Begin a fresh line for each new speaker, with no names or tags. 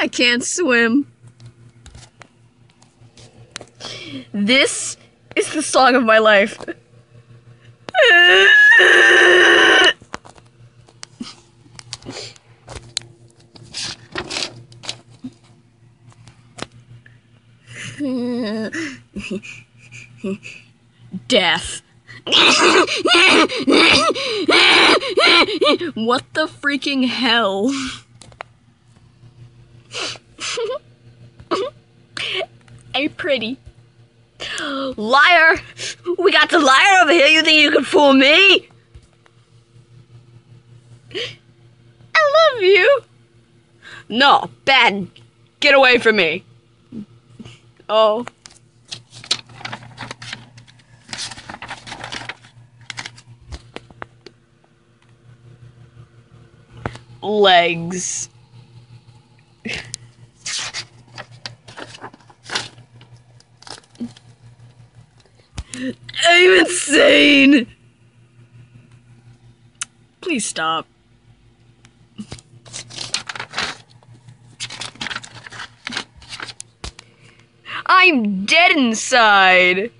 I can't swim. This is the song of my life. Death. what the freaking hell? Pretty. Liar! We got the liar over here. You think you can fool me? I love you. No, Ben, get away from me. Oh. Legs. I'm insane! Please stop. I'm dead inside!